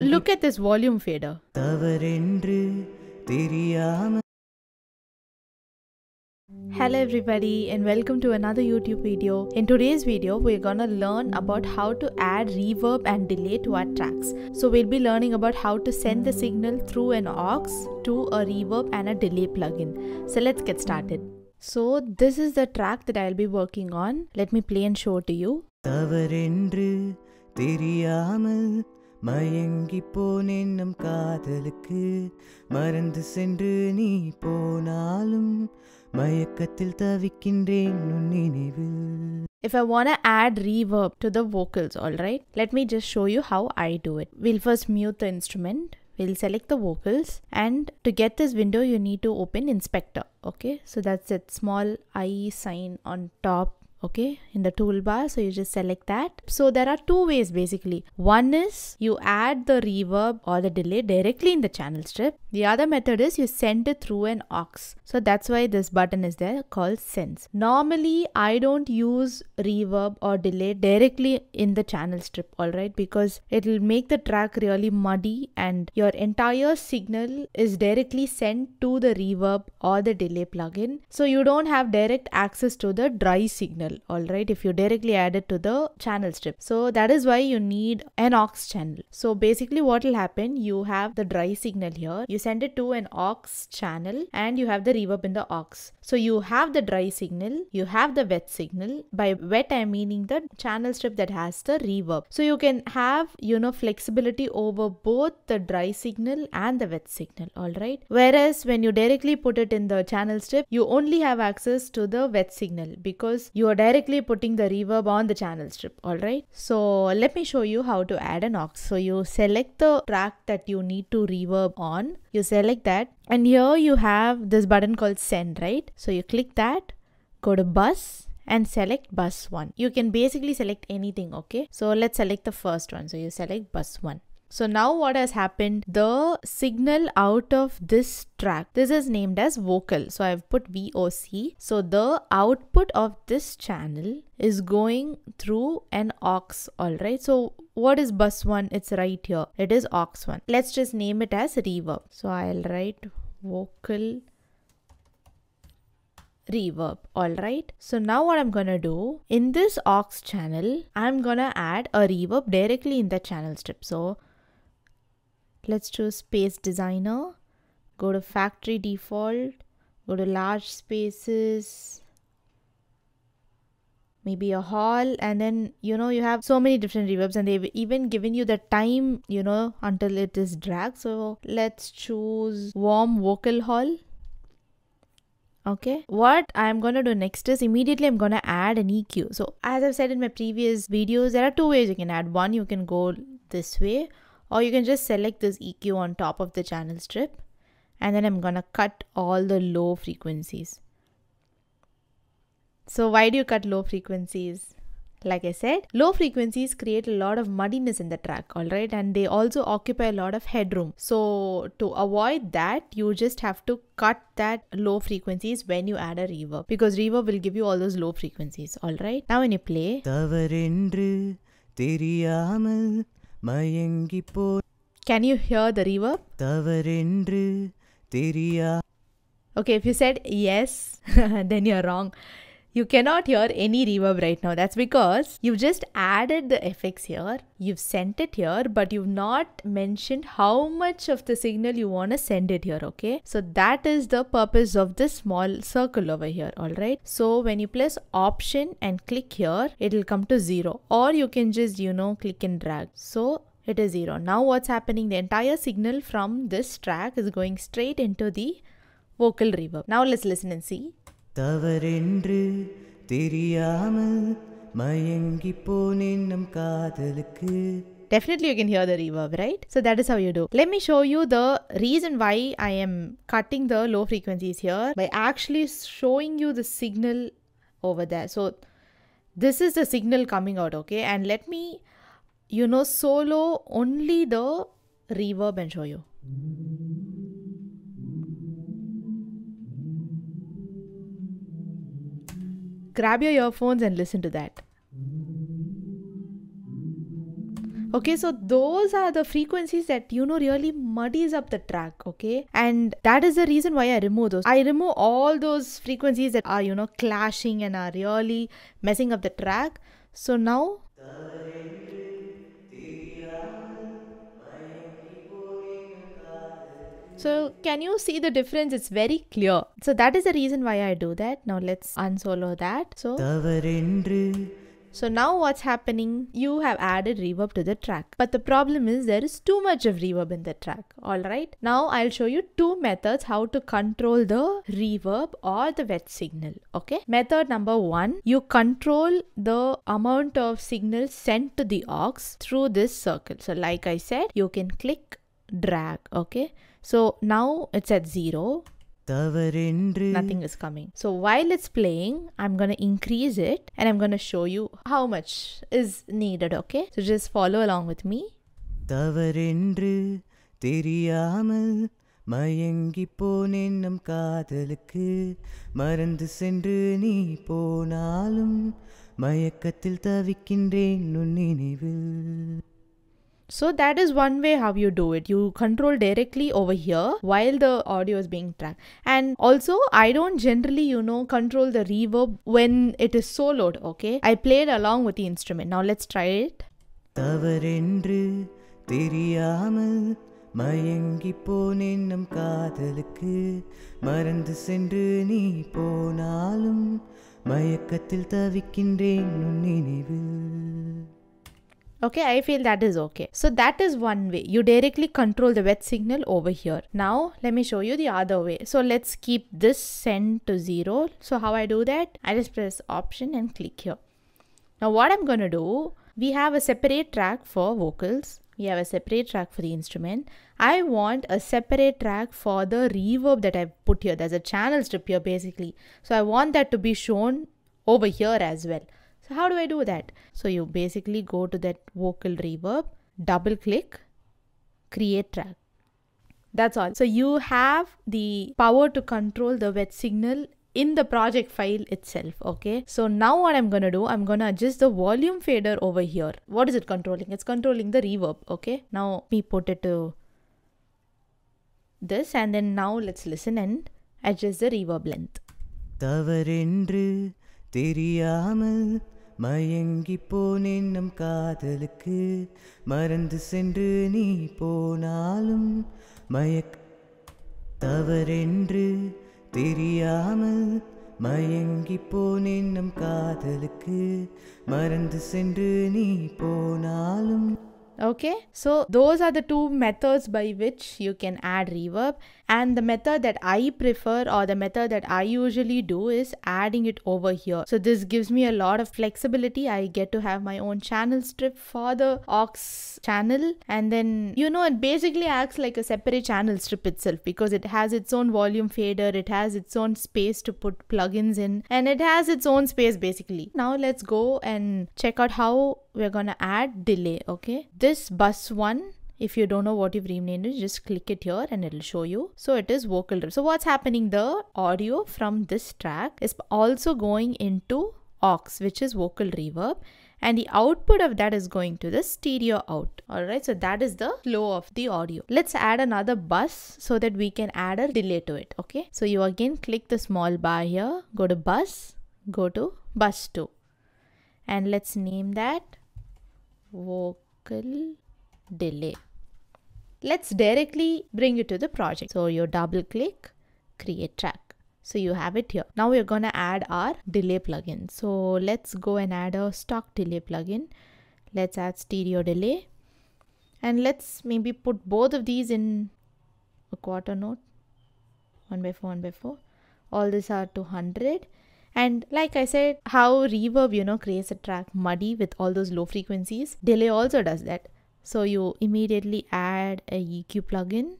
Mm-hmm. Look at this volume fader. Hello everybody and welcome to another YouTube video. In today's video, we're gonna learn about how to add reverb and delay to our tracks. So we'll be learning about how to send the signal through an aux to a reverb and a delay plugin. So let's get started. So this is the track that I'll be working on. Let me play and show to you. தவறென்று தெரியாமல் மயங்கி போனேன் நம் காதலுக்கு மறந்து சென்று நீ போனாலும் மயக்கத்தில் தவிக்கின்றேன் உன் நினைவில் If I want to add reverb to the vocals, alright, let me just show you how I do it. We'll first mute the instrument, we'll select the vocals, and to get this window, you need to open Inspector. Okay, so that's it, small i sign on top. Okay, in the toolbar, so you just select that. So there are two ways basically. One is you add the reverb or the delay directly in the channel strip. The other method is you send it through an aux. So that's why this button is there called sends. Normally, I don't use reverb or delay directly in the channel strip, alright, because it'll make the track really muddy and your entire signal is directly sent to the reverb or the delay plugin. So you don't have direct access to the dry signal, alright, if you directly add it to the channel strip. So that is why you need an aux channel. So basically, what will happen, you have the dry signal here, you send it to an aux channel, and you have the reverb in the aux. So you have the dry signal, you have the wet signal. By wet, I'm meaning the channel strip that has the reverb. So you can have, you know, flexibility over both the dry signal and the wet signal, alright? Whereas when you directly put it in the channel strip, you only have access to the wet signal because you are directly putting the reverb on the channel strip, alright? So let me show you how to add an aux. So you select the track that you need to reverb on, you select that, and here you have this button called send, right? So you click that, go to bus and select bus 1. You can basically select anything, okay? So let's select the first one. So you select bus 1. So now what has happened, the signal out of this track, this is named as vocal. So I've put VOC. So the output of this channel is going through an aux, alright? So what is bus 1? It's right here. It is aux 1. Let's just name it as reverb. So I'll write vocal reverb. All right so now what i'm gonna do in this aux channel i'm gonna add a reverb directly in the channel strip. So let's choose space designer go to factory default go to large spaces maybe a hall and then you know you have so many different reverbs and they've even given you the time you know until it is dragged. So let's choose warm vocal hall okay. What i'm gonna do next is immediately i'm gonna add an eq so as i've said in my previous videos there are two ways you can add. One you can go this way or you can just select this eq on top of the channel strip. And then i'm gonna cut all the low frequencies. So why do you cut low frequencies like I said, low frequencies create a lot of muddiness in the track, alright, and they also occupy a lot of headroom. So, to avoid that, you just have to cut that low frequencies when you add a reverb because reverb will give you all those low frequencies, alright. Now, when you play, can you hear the reverb? Okay, if you said yes, then you're wrong. You cannot hear any reverb right now. That's because you've just added the effects here, you've sent it here, but you've not mentioned how much of the signal you want to send it here, okay? So that is the purpose of this small circle over here, alright? So when you press option and click here, it'll come to zero, or you can just, you know, click and drag. So it is zero. Now what's happening? The entire signal from this track is going straight into the vocal reverb. Now let's listen and see. தவறென்று தெரியாமல் மயங்கி போனேன் நம் காதலுக்கு Definitely you can hear the reverb, right? So that is how you do. Let me show you the reason why I am cutting the low frequencies here by actually showing you the signal over there. So this is the signal coming out, okay? And let me, you know, solo only the reverb and show you. Grab your earphones and listen to that. Okay, so those are the frequencies that you know really muddies up the track. Okay, and that is the reason why I remove those. I remove all those frequencies that are you know clashing and are really messing up the track. So now So can you see the difference? It's very clear. So that is the reason why I do that. Now let's unsolo that. So so now what's happening? You have added reverb to the track. But the problem is there is too much of reverb in the track. Alright. Now I'll show you two methods how to control the reverb or the wet signal. Okay. Method number one. You control the amount of signal sent to the aux through this circle. So like I said, you can click drag. Okay. So now it's at zero தவறென்று nothing is coming. So while it's playing, I'm going to increase it and I'm going to show you how much is needed, okay? So just follow along with me. தவறென்று தெரியாமல் மயங்கி போனேன் நம் காதலுக்கு மறந்து சென்று நீ போனாலும் மயக்கத்தில் தவிக்கின்றேன் உன் நினைவில் So that is one way how you do it. You control directly over here while the audio is being tracked. And also, I don't generally, you know, control the reverb when it is soloed, okay? I played along with the instrument. Now let's try it. தவறென்று தெரியாமல் மயங்கி போனேன் நம் காதலுக்கு மறந்து சென்று நீ போனாலும் மயக்கத்தில் தவிக்கின்றேன் உன் நினைவில் Okay, I feel that is okay. So that is one way. You directly control the wet signal over here. Now let me show you the other way. So let's keep this send to zero. So how I do that? I just press option and click here. Now what I'm to do, we have a separate track for vocals. We have a separate track for the instrument. I want a separate track for the reverb that I've put here. There's a channel strip here basically. So I want that to be shown over here as well. So how do I do that? So you basically go to that vocal reverb, double click, create track. That's all. So you have the power to control the wet signal in the project file itself. Okay. So now what I'm going to do, I'm going to adjust the volume fader over here. What is it controlling? It's controlling the reverb. Okay. Now we put it to this and then now let's listen and adjust the reverb length. தவறென்று தெரியாமல் மயங்கி போனேன் நம் காதலுக்கு. மறந்து சென்று நீ போனாலும் மயக் தவறென்று தெரியாமல் மயங்கி போனேன் நம் காதலுக்கு. மறந்து சென்று நீ போனாலும் Okay, so those are the two methods by which you can add reverb. And the method that I prefer or the method that I usually do is adding it over here. So this gives me a lot of flexibility. I get to have my own channel strip for the aux channel. And then, you know, it basically acts like a separate channel strip itself because it has its own volume fader, it has its own space to put plugins in, and it has its own space basically. Now let's go and check out how we're gonna add delay okay? This bus one if you don't know what you've renamed it just click it here and it'll show you. So it is vocal so what's happening? The audio from this track is also going into aux which is vocal reverb and the output of that is going to the stereo out all right so that is the flow of the audio. Let's add another bus so that we can add a delay to it okay? So you again click the small bar here go to bus go to bus 2 and let's name that vocal delay. Let's directly bring it to the project. So you double click, create track. So you have it here. Now we're going to add our delay plugin. So let's go and add a stock delay plugin. Let's add stereo delay. And let's maybe put both of these in a quarter note. 1 by 4, 1 by 4. All these are 200 and like I said, how reverb, you know, creates a track muddy with all those low frequencies, delay also does that. So you immediately add a EQ plugin,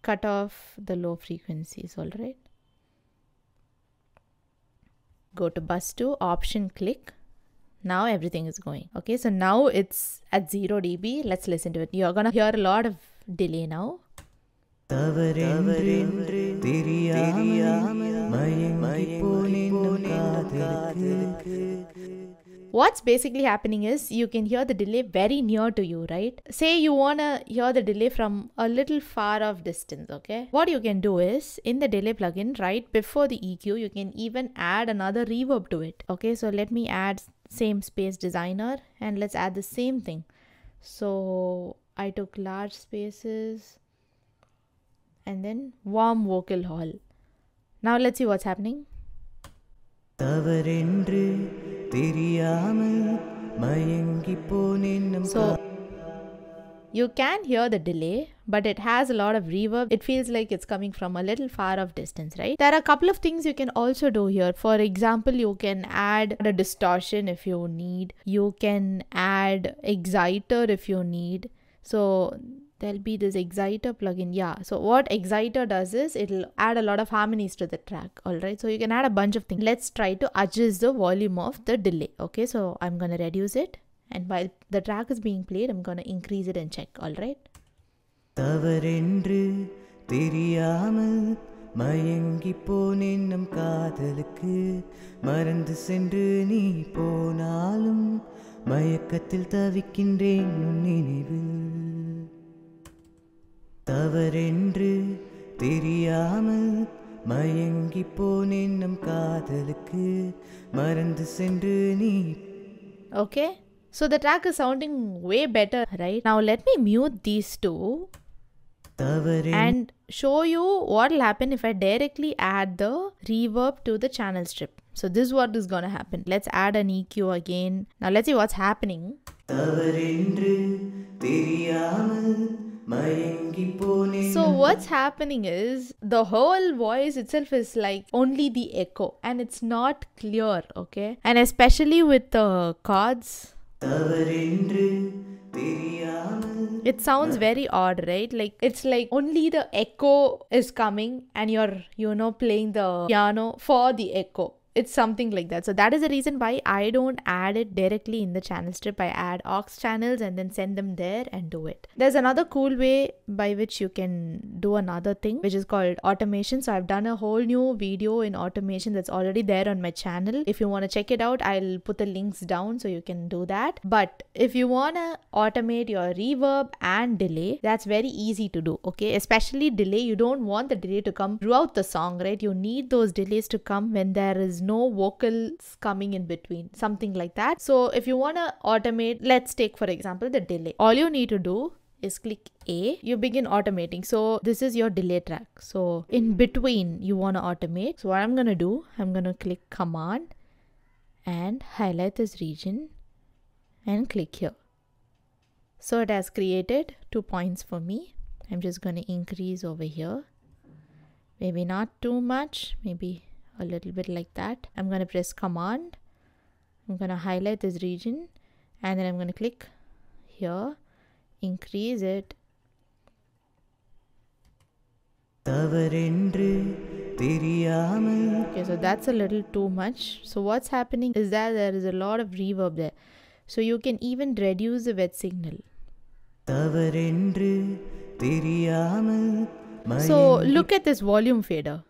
cut off the low frequencies, all right. Go to bus 2, option click. Now everything is going. Okay, so now it's at 0 dB. Let's listen to it. You're gonna hear a lot of delay now. தவறென்று தெரியாமல் மயங்கி போனேன் நம் காதலுக்கு What's basically happening is you can hear the delay very near to you, right? Say you wanna hear the delay from a little far off distance, okay? What you can do is in the delay plugin, right before the EQ, you can even add another reverb to it. Okay, so let me add same space designer and let's add the same thing. So I took large spaces and then warm vocal hall. Now let's see what's happening. So you can hear the delay, but it has a lot of reverb. It feels like it's coming from a little far off distance, right? There are a couple of things you can also do here. For example, you can add a distortion if you need. You can add exciter if you need. So there'll be this exciter plugin yeah so what exciter does is it'll add a lot of harmonies to the track all right so you can add a bunch of things let's try to adjust the volume of the delay okay so i'm going to reduce it and while the track is being played i'm going to increase it and check all right தவறென்று தெரியாமல் மயங்கி போனேன் நம் காதலுக்கு மறந்து சென்று நீ போனாலும் மயக்கத்தில் தவிக்கின்றேன் உன் நினைவில் தவறென்று தெரியாமல் மயங்கி போனேன் நம் காதலுக்கு மறந்து சென்று நீ okay so the track is sounding way better right now let me mute these two தவறென்று and show you what will happen if I directly add the reverb to the channel strip. So this is what is gonna happen. Let's add an EQ again. Now let's see what's happening. So what's happening is the whole voice itself is like only the echo and it's not clear, okay? And especially with the chords. It sounds very odd, right? Like it's like only the echo is coming and you're you know playing the piano for the echo. It's something like that. So that is the reason why I don't add it directly in the channel strip. I add aux channels and then send them there and do it. There's another cool way by which you can do another thing, which is called automation. So I've done a whole new video in automation that's already there on my channel. If you want to check it out, I'll put the links down so you can do that. But if you want to automate your reverb and delay, that's very easy to do. Okay, especially delay. You don't want the delay to come throughout the song, right? You need those delays to come when there is no vocals coming in between, something like that. So if you want to automate, let's take for example the delay. All you need to do is click A, you begin automating. So this is your delay track. So in between you want to automate. So what I'm going to do, I'm going to click command and highlight this region and click here. So it has created two points for me. I'm just going to increase over here. Maybe not too much, maybe a little bit like that. I'm going to press command. I'm going to highlight this region and then I'm going to click here. Increase it. okay so that's a little too much. So what's happening is that there is a lot of reverb there. So you can even reduce the wet signal. so look at this volume fader.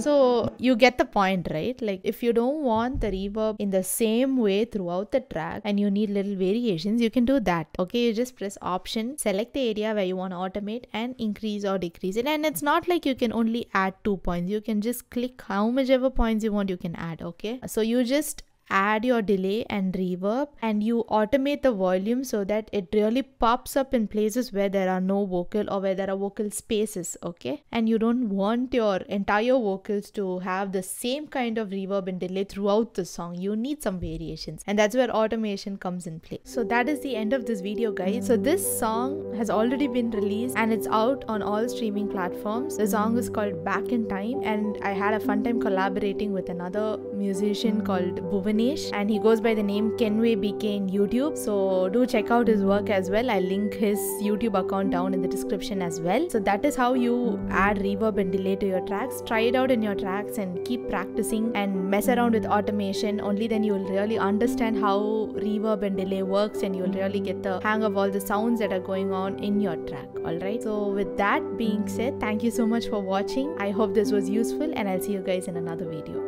So you get the point, right? Like if you don't want the reverb in the same way throughout the track and you need little variations, you can do that. Okay, you just press option, select the area where you want to automate and increase or decrease it. And it's not like you can only add two points. You can just click how much ever points you want, you can add. Okay. So you just add your delay and reverb and you automate the volume so that it really pops up in places where there are no vocal or where there are vocal spaces okay? And you don't want your entire vocals to have the same kind of reverb and delay throughout the song. You need some variations and that's where automation comes in play. So that is the end of this video guys. So this song has already been released and it's out on all streaming platforms. The song is called back in time and i had a fun time collaborating with another musician called Bhuvan and he goes by the name Kenway BK in YouTube. So do check out his work as well. I'll link his YouTube account down in the description as well. So that is how you add reverb and delay to your tracks. Try it out in your tracks and keep practicing and mess around with automation. Only then you will really understand how reverb and delay works and you'll really get the hang of all the sounds that are going on in your track. Alright. So with that being said, thank you so much for watching. I hope this was useful and I'll see you guys in another video.